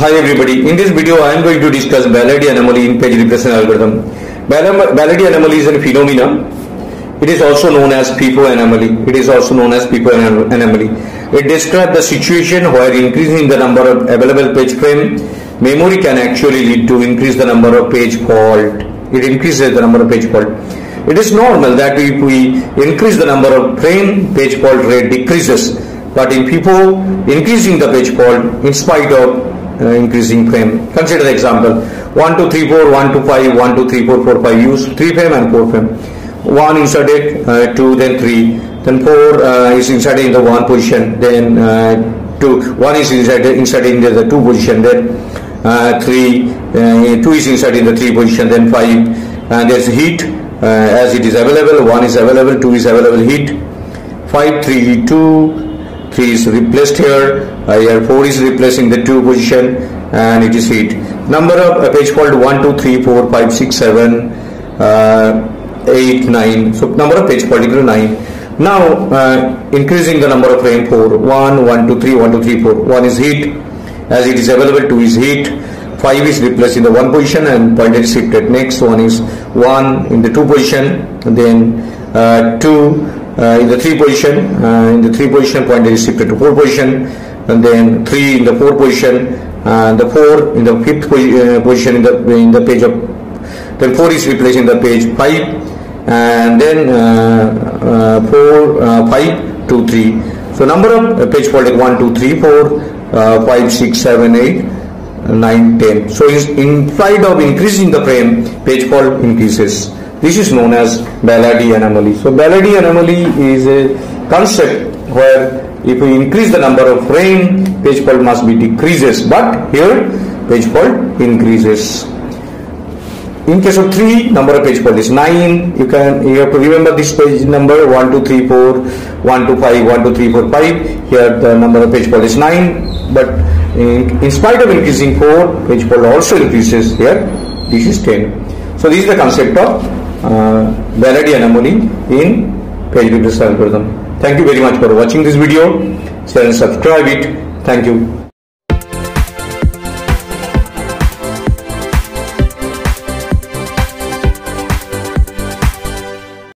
Hi everybody, in this video I am going to discuss Belady anomaly in page replacement algorithm. Belady anomaly is a phenomena. It is also known as FIFO anomaly. It is also known as FIFO anomaly. It describes the situation where increasing the number of available page frame memory can actually lead to increase the number of page fault. It increases the number of page fault. It is normal that if we increase the number of frame, page fault rate decreases. But in FIFO, increasing the page fault in spite of increasing frame. Consider the example 1, 2, 3, 4, 1, 2, 5, 1, 2, 3, 4, 4, 5. Use 3 frame and 4 frame. 1 inserted, uh, 2, then 3. Then 4 uh, is inserted in the 1 position. Then uh, 2. 1 is inserted, inserted in the, the 2 position. Then uh, 3. Uh, 2 is inserted in the 3 position. Then 5. And there's heat uh, as it is available. 1 is available, 2 is available heat. 5, 3, 2. 3 is replaced here, uh, here 4 is replacing the 2 position and it is heat. Number of uh, page fault 1, 2, 3, 4, 5, 6, 7, uh, 8, 9. So number of page fault equal to 9. Now uh, increasing the number of frame 4, 1, 1, 2, 3, 1, 2, 3, 4. 1 is heat as it is available, 2 is heat. 5 is replaced in the 1 position and pointer is shifted. Next one is 1 in the 2 position, then uh, 2 uh, in the 3 position, uh, in the 3 position pointer is shifted to 4 position, and then 3 in the 4 position, and the 4 in the 5th uh, position in the in the page of, then 4 is replacing the page 5, and then 4, 5, 2, 3. So number of page fault is 1, 2, 3, 4, 5, 6, 7, 8, 9, 10. So in spite of increasing the frame, page fault increases. This is known as Belady anomaly. So Belady anomaly is a concept where if we increase the number of frame, page fault must be decreases. But here page fault increases. In case of 3, number of page fault is 9. You can you have to remember this page number 1, 2, 3, 4, 1, 2, 5, 1, 2, 3, 4, 5. Here the number of page fault is 9. But in, in spite of increasing 4, page fault also increases here. This is 10. So this is the concept of Belady anomaly in page replacement algorithm. Thank you very much for watching this video. Share and subscribe it. Thank you.